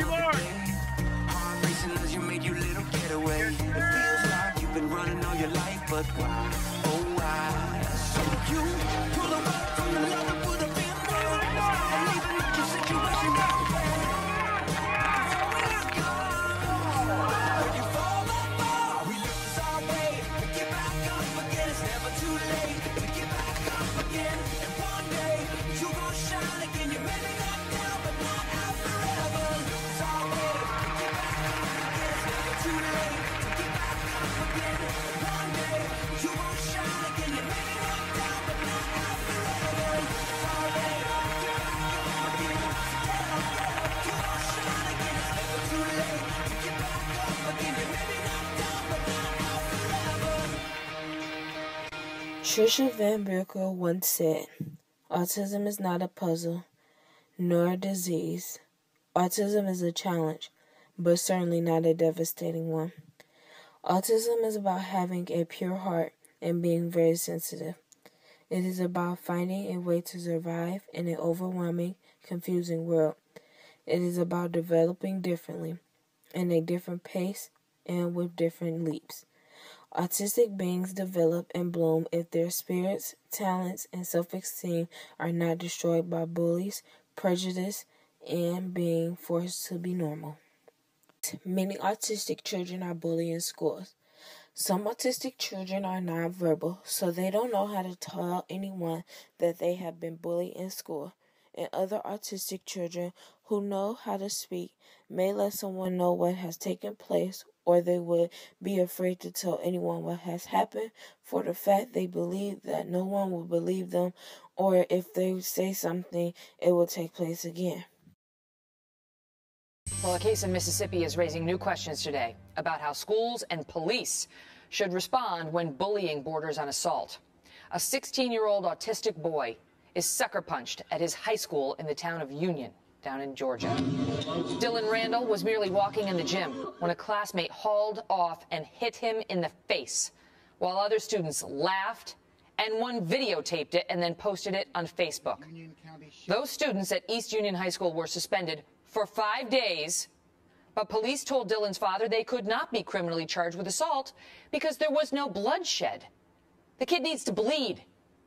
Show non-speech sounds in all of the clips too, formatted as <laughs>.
on. Heart racing as you made your little getaway. It feels like you've been running all your life, but? Why? Trisha Van Berkel once said, Autism is not a puzzle nor a disease. Autism is a challenge, but certainly not a devastating one. Autism is about having a pure heart and being very sensitive. It is about finding a way to survive in an overwhelming, confusing world. It is about developing differently, in a different pace, and with different leaps. Autistic beings develop and bloom if their spirits, talents, and self esteem are not destroyed by bullies, prejudice, and being forced to be normal. Many autistic children are bullied in schools. Some autistic children are nonverbal, so they don't know how to tell anyone that they have been bullied in school. And other autistic children who know how to speak may let someone know what has taken place, or they would be afraid to tell anyone what has happened for the fact they believe that no one will believe them, or if they say something, it will take place again. Well, a case in Mississippi is raising new questions today about how schools and police should respond when bullying borders on assault. A 16 year old autistic boy is sucker punched at his high school in the town of Union, down in Georgia. Dylan Randall was merely walking in the gym when a classmate hauled off and hit him in the face, while other students laughed and one videotaped it and then posted it on Facebook. Those students at East Union High School were suspended for five days, but police told Dylan's father they could not be criminally charged with assault because there was no bloodshed. The kid needs to bleed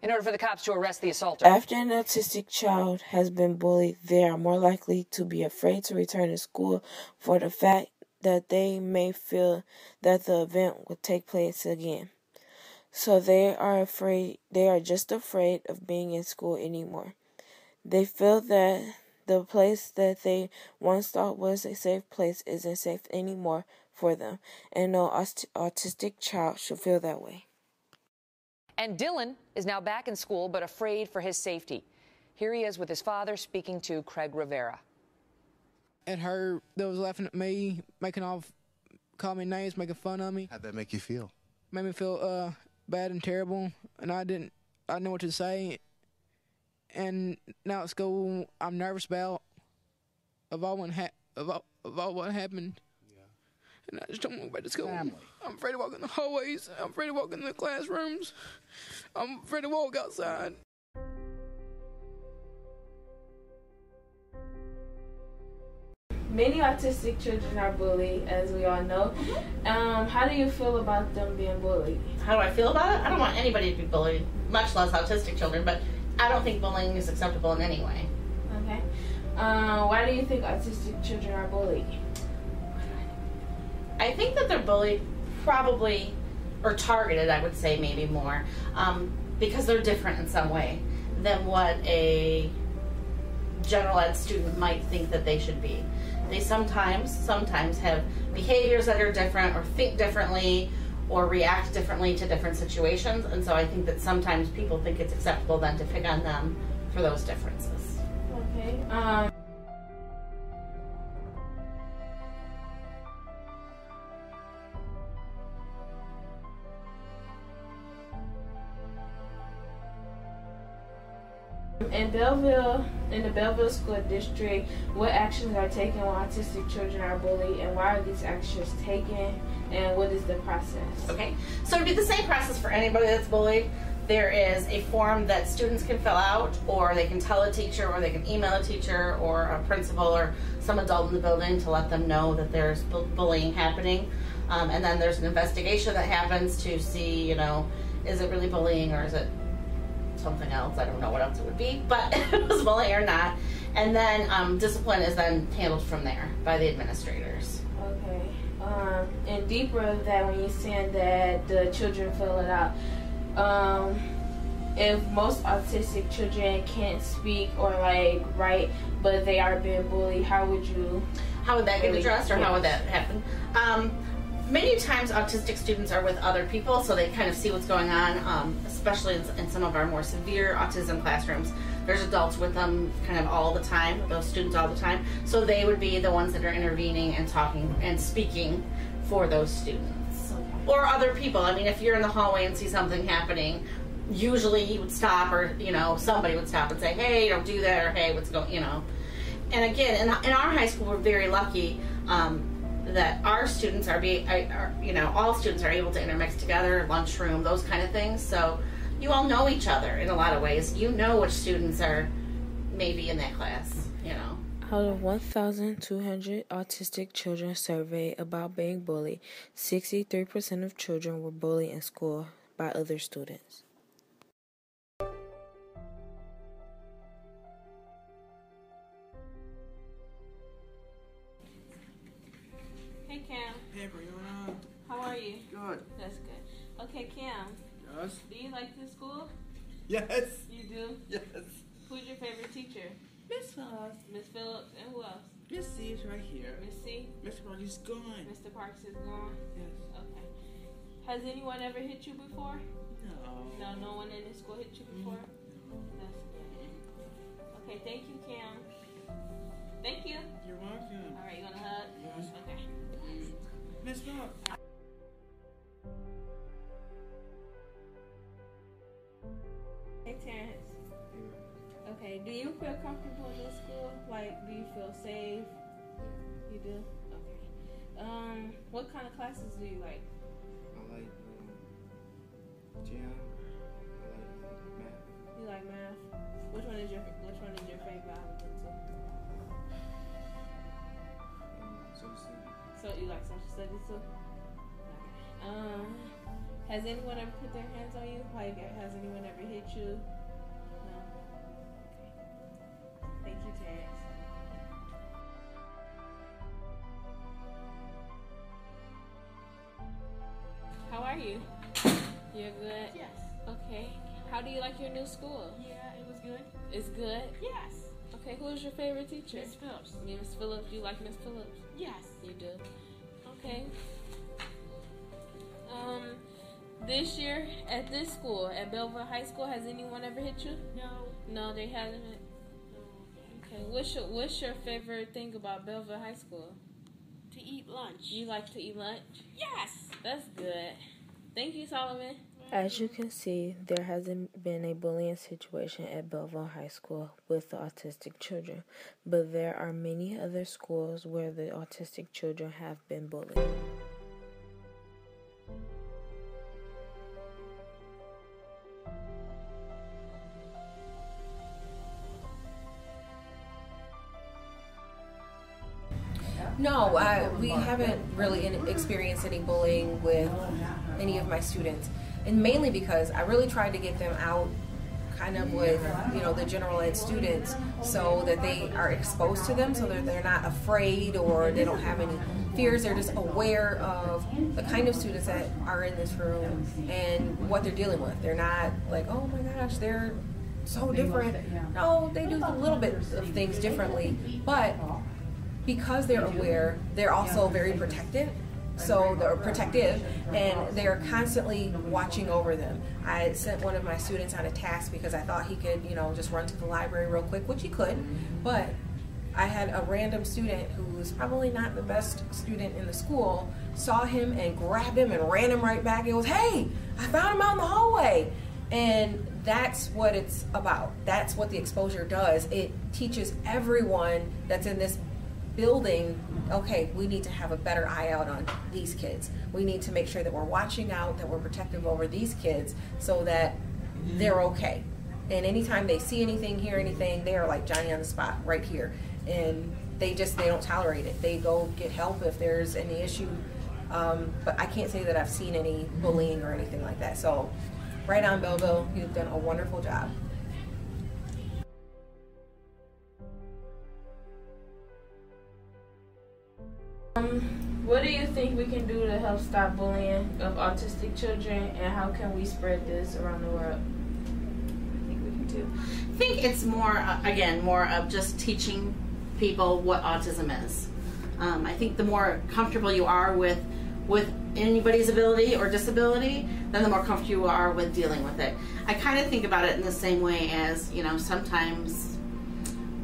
in order for the cops to arrest the assaulter. After an autistic child has been bullied, they are more likely to be afraid to return to school for the fact that they may feel that the event will take place again. So they are afraid, they are just afraid of being in school anymore. They feel that the place that they once thought was a safe place isn't safe anymore for them, and no aut- autistic child should feel that way. And Dylan is now back in school, but afraid for his safety. Here he is with his father speaking to Craig Rivera. At her that was laughing at me, making off, calling me names, making fun of me. How'd that make you feel? Made me feel uh, bad and terrible, and I didn't, I didn't know what to say. And now at school, I'm nervous about of all what ha- of all, of all what happened. Yeah. And I just don't want to go back to school. I'm afraid to walk in the hallways. I'm afraid to walk in the classrooms. I'm afraid to walk outside. Many autistic children are bullied, as we all know. Um, how do you feel about them being bullied? How do I feel about it? I don't want anybody to be bullied, much less autistic children, but I don't think bullying is acceptable in any way. Okay. Uh, why do you think autistic children are bullied? I think that they're bullied probably, or targeted, I would say maybe more, um, because they're different in some way than what a general ed student might think that they should be. They sometimes, sometimes have behaviors that are different or think differently or react differently to different situations. And so I think that sometimes people think it's acceptable then to pick on them for those differences. Okay. Um, Belleville, in the Belleville School District, what actions are taken when autistic children are bullied, and why are these actions taken, and what is the process? Okay, so it'd be the same process for anybody that's bullied. there is a form that students can fill out, or they can tell a teacher, or they can email a teacher, or a principal, or some adult in the building to let them know that there's bu- bullying happening. Um, and then there's an investigation that happens to see, you know, is it really bullying or is it something else? I don't know what else it would be, but <laughs> it was bullying or not. And then um, discipline is then handled from there by the administrators. Okay. Um, and deeper of that, when you're saying that the children fill it out, um, if most autistic children can't speak or like write, but they are being bullied, how would you? How would that get addressed, or how would that happen? Many times, autistic students are with other people, so they kind of see what's going on. Um, especially in, in some of our more severe autism classrooms, there's adults with them kind of all the time, those students all the time. So they would be the ones that are intervening and talking and speaking for those students or other people. I mean, if you're in the hallway and see something happening, usually he would stop, or you know, somebody would stop and say, "Hey, don't do that," or "Hey, what's going?" You know. And again, in, in our high school, we're very lucky um, that our students are be, are, you know, all students are able to intermix together, lunchroom, those kind of things. So you all know each other in a lot of ways. You know which students are maybe in that class. You know. Out of 1,200 autistic children surveyed about being bullied, 63% of children were bullied in school by other students. Yes. do you like this school? Yes. You do? Yes. Who's your favorite teacher? Miss Phillips. Miss Phillips and who else? Miss C is right here. Miss C? Miss Ronnie's gone. Mr. Parks is gone? Yes. Okay. Has anyone ever hit you before? No. No, no one in this school hit you mm-hmm. before? That's good. Okay, thank you, Cam. Thank you. You're welcome. All right, you want a hug? Yes. Okay. Miss Phillips. Okay, do you feel comfortable in this school? Like, do you feel safe? You do? Okay. Um, what kind of classes do you like? I like um, gym. I like math. You like math? Which one is your Which one is your favorite out of the two? Um, social studies. So you like social studies too? Okay. Um, has anyone ever put their hands on you? Like, has anyone ever hit you? You? You're good. Yes. Okay. How do you like your new school? Yeah, it was good. It's good. Yes. Okay. Who is your favorite teacher? Miss Phillips. Miss Phillips. You like Miss Phillips? Yes. You do. Okay. Um, this year at this school, at Belleville High School, has anyone ever hit you? No. No, they haven't. Okay. What's your What's your favorite thing about Belleville High School? To eat lunch. You like to eat lunch. Yes. That's good. Thank you, Solomon. As you can see, there hasn't been a bullying situation at Belleville High School with the autistic children, but there are many other schools where the autistic children have been bullied. No, I, we haven't really experienced any bullying with any of my students, and mainly because I really tried to get them out, kind of with you know the general ed students, so that they are exposed to them, so that they're not afraid or they don't have any fears. They're just aware of the kind of students that are in this room and what they're dealing with. They're not like, oh my gosh, they're so different. No, they do a little bit of things differently, but because they're aware, they're also very protective. So they're protective and they're constantly watching over them. I sent one of my students on a task because I thought he could, you know, just run to the library real quick, which he could. But I had a random student who was probably not the best student in the school, saw him and grabbed him and ran him right back. It was, hey, I found him out in the hallway. And that's what it's about. That's what the exposure does. It teaches everyone that's in this building okay we need to have a better eye out on these kids we need to make sure that we're watching out that we're protective over these kids so that they're okay. And anytime they see anything, hear anything, they are like Johnny on the spot right here. And they just they don't tolerate it. They go get help if there's any issue. Um, but I can't say that I've seen any bullying or anything like that. So, right on, Belleville, you've done a wonderful job. Think we can do to help stop bullying of autistic children, and how can we spread this around the world? I think we can too. I think it's more, uh, again, more of just teaching people what autism is. Um, I think the more comfortable you are with with anybody's ability or disability, then the more comfortable you are with dealing with it. I kind of think about it in the same way as you know sometimes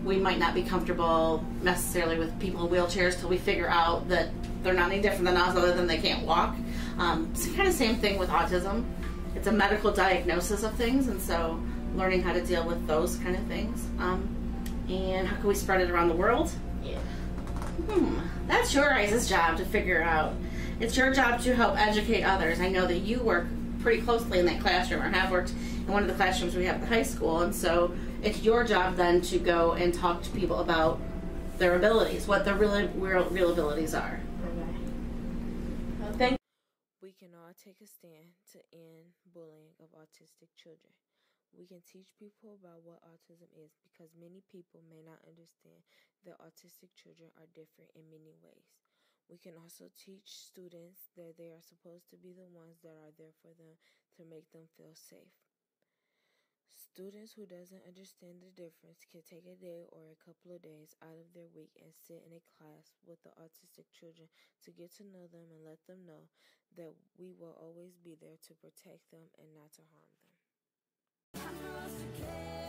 we might not be comfortable necessarily with people in wheelchairs till we figure out that they're not any different than us other than they can't walk. Um, it's kind of same thing with autism. It's a medical diagnosis of things, and so learning how to deal with those kind of things. Um, and how can we spread it around the world? Yeah. Hmm, that's your guys' job to figure out. It's your job to help educate others. I know that you work pretty closely in that classroom or have worked in one of the classrooms we have at the high school, and so it's your job then to go and talk to people about their abilities, what their real real, real abilities are. Thank We can all take a stand to end bullying of autistic children. We can teach people about what autism is because many people may not understand that autistic children are different in many ways. We can also teach students that they are supposed to be the ones that are there for them to make them feel safe. Students who doesn't understand the difference can take a day or a couple of days out of their week and sit in a class with the autistic children to get to know them and let them know that we will always be there to protect them and not to harm them.